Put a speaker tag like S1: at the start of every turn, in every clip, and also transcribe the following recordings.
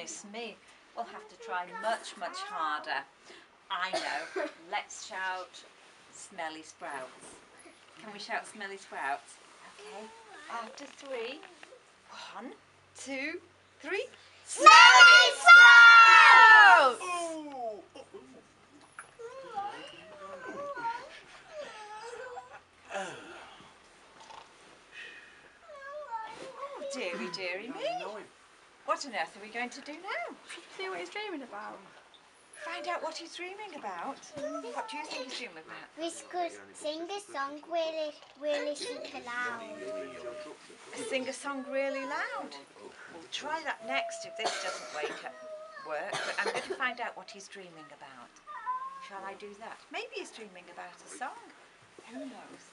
S1: Goodness me, we'll have to try much, much harder. I know. Let's shout smelly sprouts. Can we shout smelly sprouts? Okay. After three. One, two, three.
S2: Smelly sprouts!
S3: Oh,
S1: dearie, dearie me. What on earth are we going to do now?
S2: See what he's dreaming about.
S1: Find out what he's dreaming about. What do you think he's dreaming about?
S4: We could sing a song really, really super loud.
S1: Sing a song really loud. We'll try that next if this doesn't wake up work. But I'm going to find out what he's dreaming about. Shall I do that? Maybe he's dreaming about a song. Who knows?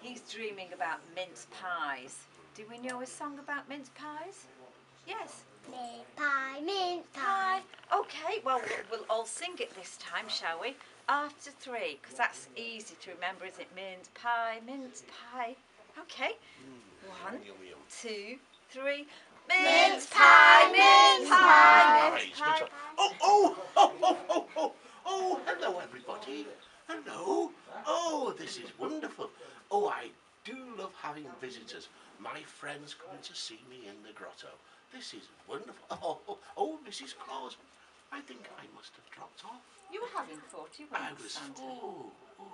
S1: He's dreaming about mince pies. Do we know a song about mince pies? Yes.
S4: Mint pie, mint
S1: Pie.
S4: pie.
S1: Okay, well, we'll- we'll all sing it this time, shall we? After three, because that's easy to remember, isn't it? Mince pie, mince pie. Okay. One, two, three. Mince pie, mince pie, mince pie.
S3: Oh, oh, oh, oh, oh, hello everybody. Hello. Oh, this is wonderful. Oh, I do love having visitors. My friends coming to see me in the grotto. This is wonderful. Oh, oh, oh Mrs. Claus, I think I must have dropped off.
S1: You were having 41,
S3: I was,
S1: Santa.
S3: oh, oh,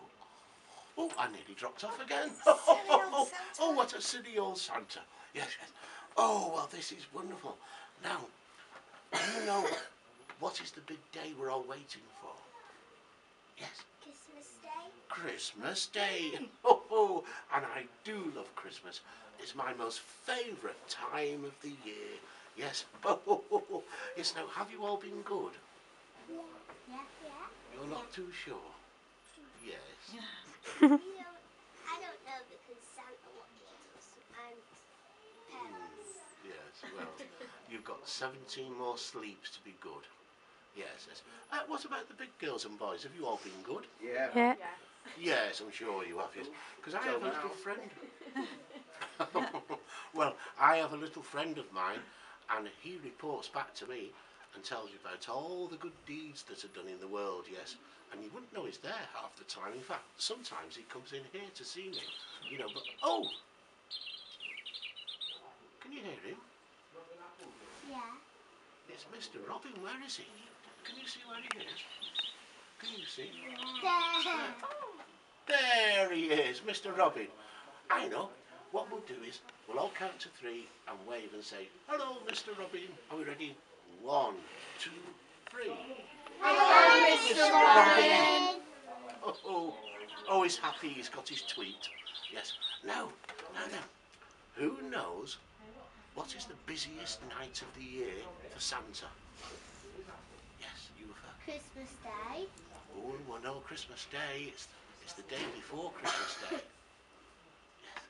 S3: oh, I nearly dropped off oh, again.
S1: Silly
S3: Oh,
S1: old
S3: oh, what a silly old Santa. Yes, yes. Oh, well, this is wonderful. Now, do you know what is the big day we're all waiting for? Yes,
S4: Christmas Day.
S3: Christmas Day. Hmm. Oh, oh, and I do love Christmas. It's my most favourite time of the year. Yes. Oh, oh, oh, oh. Yes, now, have you all been good?
S4: Yeah, yeah.
S3: You're not too sure? Yes.
S4: You know, I don't know because Santa watches us and parents.
S3: Yes, well, you've got 17 more sleeps to be good. Yes, yes. Uh, what about the big girls and boys? Have you all been good?
S5: Yeah.
S2: Yeah.
S3: Yes, I'm sure you have, yes. Because I have a little friend. well, I have a little friend of mine, and he reports back to me and tells you about all the good deeds that are done in the world, yes. And you wouldn't know he's there half the time. In fact, sometimes he comes in here to see me, you know, but oh! Can you hear him?
S4: Yeah.
S3: It's Mr. Robin. Where is he? Can you see where he is? Can you see?
S4: There.
S3: There he is, Mr. Robin. I know. What we'll do is we'll all count to three and wave and say, "Hello, Mr. Robin." Are we ready? One, two, three.
S4: Hello,
S3: Mr. Robin. Oh, oh, oh, he's happy. He's got his tweet. Yes. Now, now, now. Who knows what is the busiest night of the year for Santa? Yes, you have heard.
S4: Christmas Day.
S3: Oh, well, no, Christmas Day. It's, it's the day before Christmas Day. Yes.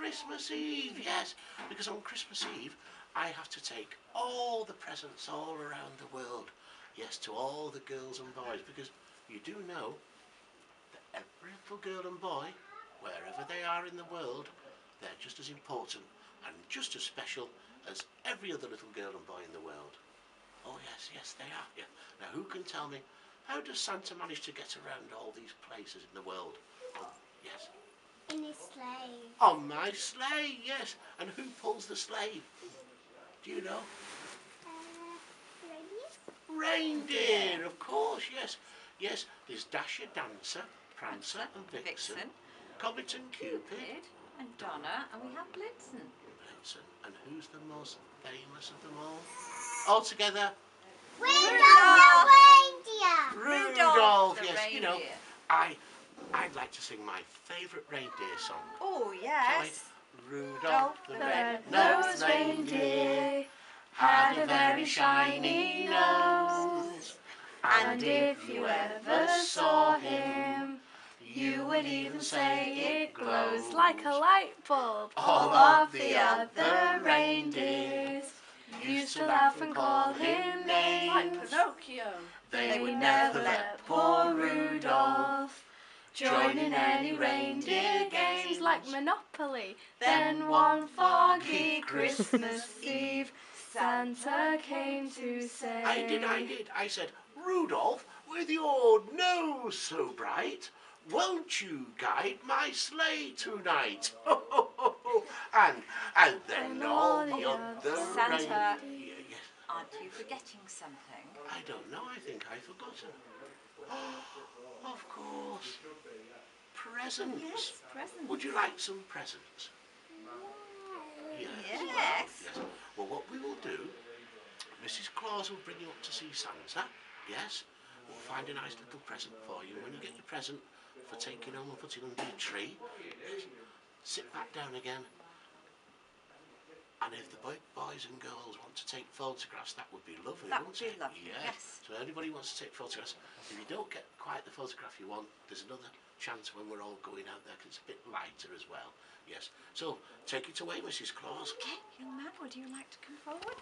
S3: Christmas Eve, yes. Because on Christmas Eve, I have to take all the presents all around the world. Yes, to all the girls and boys. Because you do know that every little girl and boy, wherever they are in the world, they're just as important and just as special as every other little girl and boy in the world. Oh yes, yes they are. Yeah. Now who can tell me how does Santa manage to get around all these places in the world? Oh, yes.
S4: In his sleigh.
S3: On my sleigh, yes. And who pulls the sleigh? Do you know?
S4: Uh,
S3: Reindeer, of course, yes. Yes, there's Dasher, Dancer, Prancer and Vixen,
S1: Vixen,
S3: Comet and Cupid,
S1: Cupid, and Donner, and we have Blitzen.
S3: Blitzen. And who's the most famous of them all? All together,
S4: Rudolph the reindeer.
S3: Rudolph.
S1: the
S3: yes, you know. I, I'd like to sing my favourite reindeer song.
S1: Oh, yes.
S3: Rudolph the
S1: the
S3: red-nosed reindeer had a very shiny nose.
S2: And if you ever saw him, you would even say it glows like a light bulb.
S3: All
S2: of the other reindeers used to laugh and call him names. Like.
S5: Pinocchio.
S3: They
S2: They
S3: would
S2: never let poor Rudolph join in any reindeer games like Monopoly. Then one foggy Christmas Eve, Santa came to say.
S3: I did, I did. I said, Rudolph, with your nose so bright, won't you guide my sleigh tonight? and and then
S2: And
S3: all
S2: all
S3: the
S2: the
S3: other
S1: Santa.
S3: reindeer. Yes,
S1: Aren't you forgetting something?
S3: I don't know. I think I've forgotten. of course, presents.
S1: Yes, presents.
S3: Would you like some presents? Yes.
S1: Yes.
S3: Yes. Well, what we will do, Mrs. Claus will bring you up to see Santa. Yes. We'll find a nice little present for you. When you get your present for taking home and putting under your tree, yes, sit back down again. And if the boy, boys and girls want to take photographs, that would be lovely,
S1: That would
S3: wouldn't
S1: be
S3: it?
S1: lovely, Yes.
S3: So anybody wants to take photographs, if you don't get quite the photograph you want, there's another chance when we're all going out there 'cause it's a bit lighter as well. Yes. So take it away, Mrs. Claus.
S1: Okay, young man, would you like to come forward?